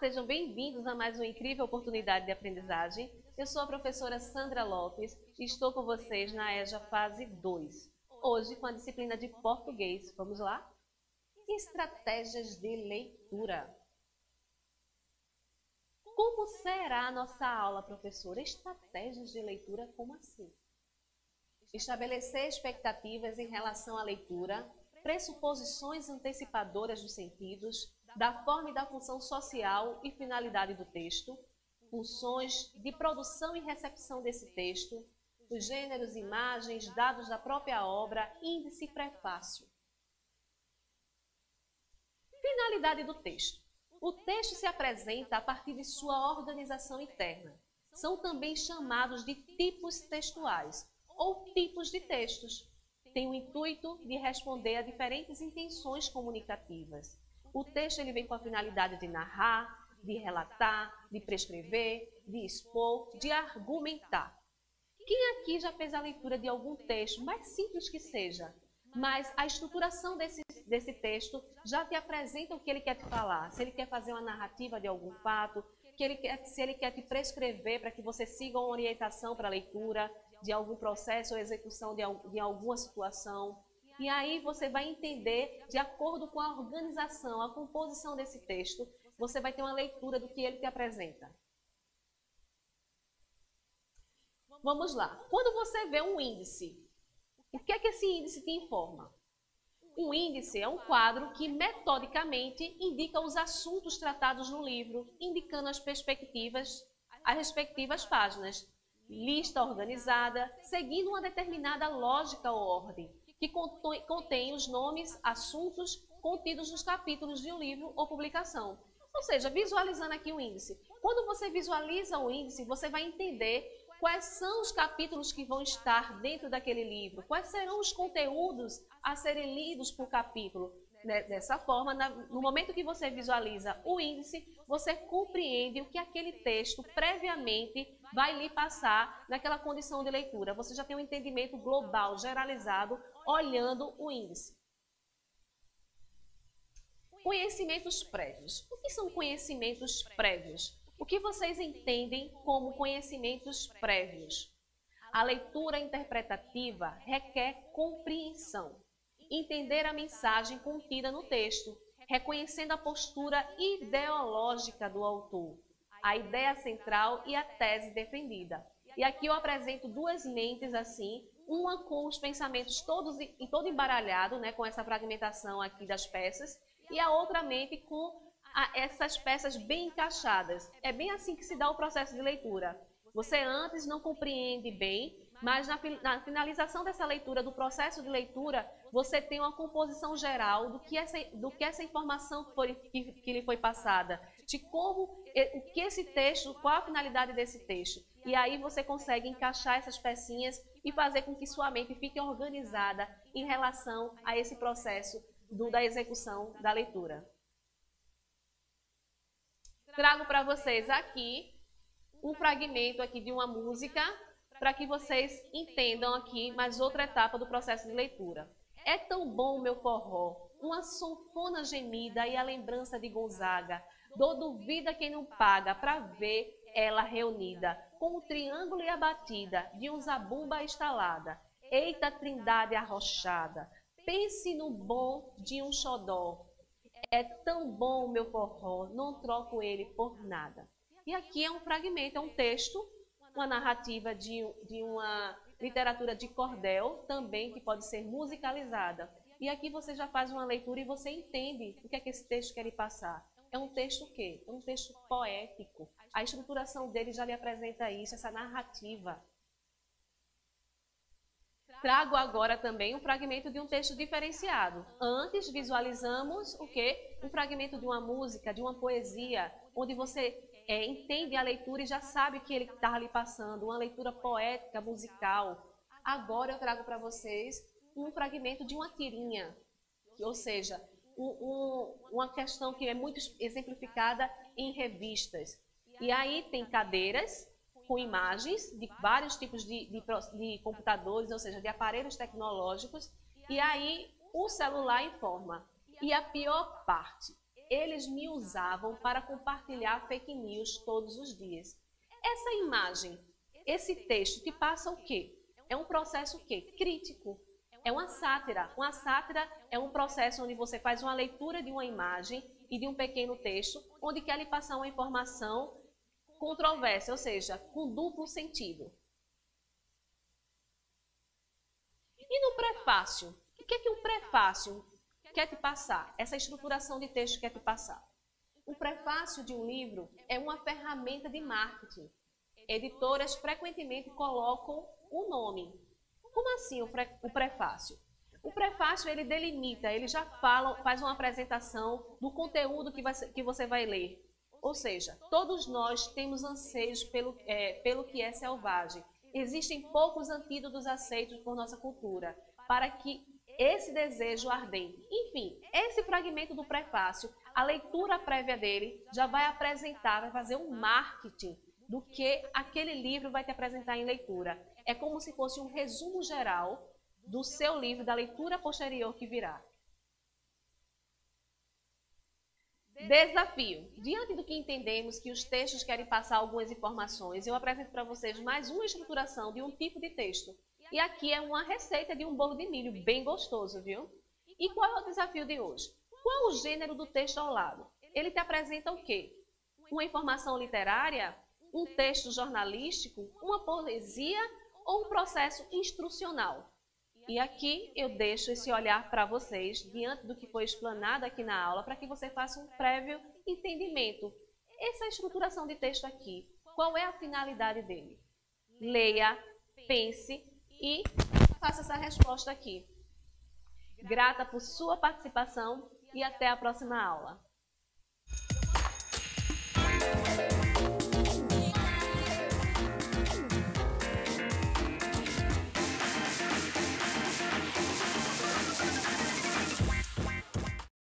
sejam bem-vindos a mais uma incrível oportunidade de aprendizagem. Eu sou a professora Sandra Lopes e estou com vocês na EJA Fase 2. Hoje com a disciplina de português. Vamos lá? Estratégias de leitura. Como será a nossa aula, professora? Estratégias de leitura, como assim? Estabelecer expectativas em relação à leitura, pressuposições antecipadoras dos sentidos, da forma e da função social e finalidade do texto, funções de produção e recepção desse texto, os gêneros, imagens, dados da própria obra, índice e prefácio. Finalidade do texto. O texto se apresenta a partir de sua organização interna. São também chamados de tipos textuais ou tipos de textos. Tem o intuito de responder a diferentes intenções comunicativas. O texto ele vem com a finalidade de narrar, de relatar, de prescrever, de expor, de argumentar. Quem aqui já fez a leitura de algum texto, mais simples que seja, mas a estruturação desse, desse texto já te apresenta o que ele quer te falar. Se ele quer fazer uma narrativa de algum fato, que ele quer, se ele quer te prescrever para que você siga uma orientação para a leitura de algum processo ou execução de, de alguma situação. E aí você vai entender, de acordo com a organização, a composição desse texto, você vai ter uma leitura do que ele te apresenta. Vamos lá. Quando você vê um índice, o que é que esse índice te informa? Um índice é um quadro que metodicamente indica os assuntos tratados no livro, indicando as perspectivas, as respectivas páginas. Lista organizada, seguindo uma determinada lógica ou ordem que contém os nomes, assuntos contidos nos capítulos de um livro ou publicação. Ou seja, visualizando aqui o índice. Quando você visualiza o índice, você vai entender quais são os capítulos que vão estar dentro daquele livro, quais serão os conteúdos a serem lidos por capítulo. Né, dessa forma, no momento que você visualiza o índice, você compreende o que aquele texto previamente vai lhe passar naquela condição de leitura. Você já tem um entendimento global, generalizado, olhando o índice. Conhecimentos prévios. O que são conhecimentos prévios? O que vocês entendem como conhecimentos prévios? A leitura interpretativa requer compreensão entender a mensagem contida no texto, reconhecendo a postura ideológica do autor, a ideia central e a tese defendida. E aqui eu apresento duas mentes assim, uma com os pensamentos todos e todo embaralhado, né, com essa fragmentação aqui das peças, e a outra mente com a, essas peças bem encaixadas. É bem assim que se dá o processo de leitura. Você antes não compreende bem, mas na, na, finalização dessa leitura, do processo de leitura, você tem uma composição geral do que essa, do que essa informação foi, que, que lhe foi passada, de como, o que esse texto, qual a finalidade desse texto. E aí você consegue encaixar essas pecinhas e fazer com que sua mente fique organizada em relação a esse processo do, da execução da leitura. Trago para vocês aqui um fragmento aqui de uma música para que vocês entendam aqui mais outra etapa do processo de leitura. É tão bom meu forró, uma sonfona gemida e a lembrança de Gonzaga. Dou duvida quem não paga para ver ela reunida, com o triângulo e a batida de um zabumba estalada. Eita trindade arrochada, pense no bom de um xodó. É tão bom meu forró, não troco ele por nada. E aqui é um fragmento, é um texto uma narrativa de, de uma literatura de cordel, também que pode ser musicalizada. E aqui você já faz uma leitura e você entende o que é que esse texto quer lhe passar. É um texto o quê? É um texto poético. A estruturação dele já lhe apresenta isso, essa narrativa. Trago agora também um fragmento de um texto diferenciado. Antes visualizamos o quê? Um fragmento de uma música, de uma poesia, onde você é, entende a leitura e já sabe que ele está ali passando, uma leitura poética, musical. Agora eu trago para vocês um fragmento de uma tirinha, ou seja, um, um, uma questão que é muito exemplificada em revistas. E aí tem cadeiras com imagens de vários tipos de, de, de computadores, ou seja, de aparelhos tecnológicos, e aí o celular informa. E a pior parte, eles me usavam para compartilhar fake news todos os dias. Essa imagem, esse texto te passa o quê? É um processo o quê? Crítico. É uma sátira. Uma sátira é um processo onde você faz uma leitura de uma imagem e de um pequeno texto, onde quer lhe passar uma informação controversa, ou seja, com duplo sentido. E no prefácio? O que é que o prefácio quer te passar? Essa estruturação de texto quer te passar? O prefácio de um livro é uma ferramenta de marketing. Editoras frequentemente colocam o nome. Como assim o, o prefácio? O prefácio ele delimita, ele já fala, faz uma apresentação do conteúdo que, vai, que você vai ler. Ou seja, todos nós temos anseios pelo, é, pelo que é selvagem. Existem poucos antídotos aceitos por nossa cultura para que esse desejo ardente. Enfim, esse fragmento do prefácio, a leitura prévia dele já vai apresentar, vai fazer um marketing do que aquele livro vai te apresentar em leitura. É como se fosse um resumo geral do seu livro, da leitura posterior que virá. Desafio. Diante do que entendemos que os textos querem passar algumas informações, eu apresento para vocês mais uma estruturação de um tipo de texto. E aqui é uma receita de um bolo de milho bem gostoso, viu? E qual é o desafio de hoje? Qual o gênero do texto ao lado? Ele te apresenta o quê? Uma informação literária? Um texto jornalístico? Uma poesia? Ou um processo instrucional? E aqui eu deixo esse olhar para vocês, diante do que foi explanado aqui na aula, para que você faça um prévio entendimento. Essa estruturação de texto aqui, qual é a finalidade dele? Leia, pense e faça essa resposta aqui. Grata por sua participação e até a próxima aula.